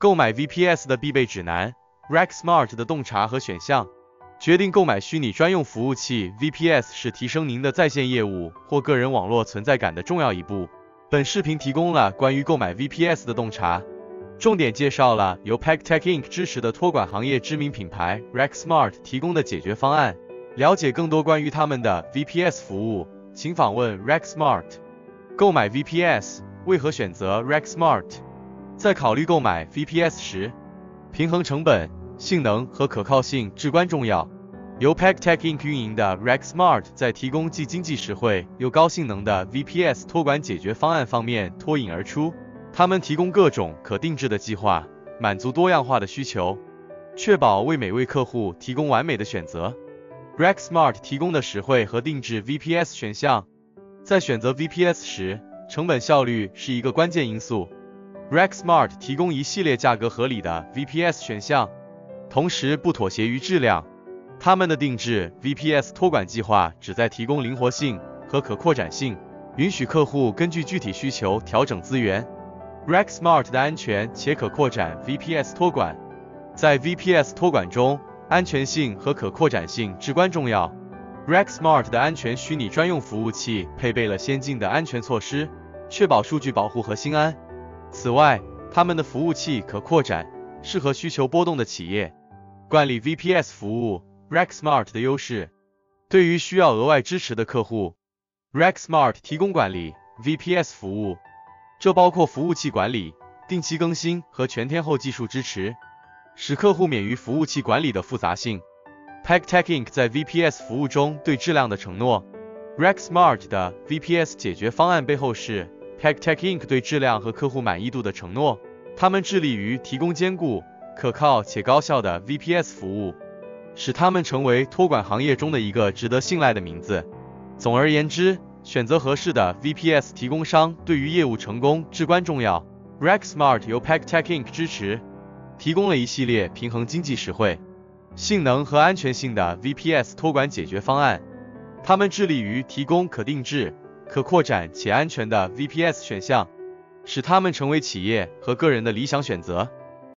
购买 VPS 的必备指南，Rack Smart 的洞察和选项。决定购买虚拟专用服务器 VPS 是提升您的在线业务或个人网络存在感的重要一步。本视频提供了关于购买 VPS 的洞察，重点介绍了由 PackTech Inc 支持的托管行业知名品牌 Rack Smart 提供的解决方案。了解更多关于他们的 VPS 服务，请访问 Rack Smart。购买 VPS 为何选择 Rack Smart？在考虑购买 VPS 时，平衡成本、性能和可靠性至关重要。由 PackTech Inc 运营的 Rack Smart 在提供既经济实惠又高性能的 VPS 托管解决方案方面脱颖而出。他们提供各种可定制的计划，满足多样化的需求，确保为每位客户提供完美的选择。Rack Smart 提供的实惠和定制 VPS 选项，在选择 VPS 时，成本效率是一个关键因素。Rack Smart 提供一系列价格合理的 VPS 选项，同时不妥协于质量。他们的定制 VPS 托管计划旨在提供灵活性和可扩展性，允许客户根据具体需求调整资源。Rack Smart 的安全且可扩展 VPS 托管，在 VPS 托管中，安全性和可扩展性至关重要。Rack Smart 的安全虚拟专用服务器配备了先进的安全措施，确保数据保护和心安。此外，他们的服务器可扩展，适合需求波动的企业。管理 VPS 服务，Rack Smart 的优势。对于需要额外支持的客户，Rack Smart 提供管理 VPS 服务，这包括服务器管理、定期更新和全天候技术支持，使客户免于服务器管理的复杂性。PackTech Inc 在 VPS 服务中对质量的承诺，Rack Smart 的 VPS 解决方案背后是。PackTech Inc 对质量和客户满意度的承诺，他们致力于提供坚固、可靠且高效的 VPS 服务，使他们成为托管行业中的一个值得信赖的名字。总而言之，选择合适的 VPS 提供商对于业务成功至关重要。Rack Smart 由 PackTech Inc 支持，提供了一系列平衡经济实惠、性能和安全性的 VPS 托管解决方案。他们致力于提供可定制。可扩展且安全的 VPS 选项，使它们成为企业和个人的理想选择。